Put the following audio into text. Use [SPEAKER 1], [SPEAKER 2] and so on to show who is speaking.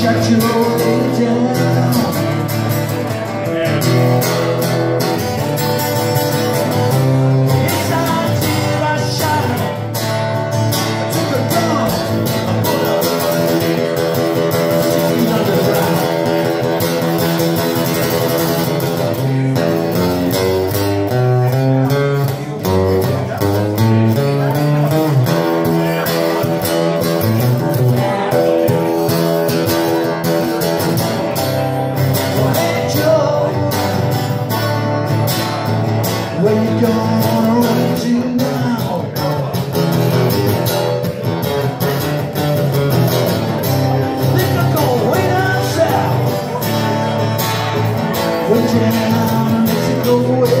[SPEAKER 1] shut your old down as it away.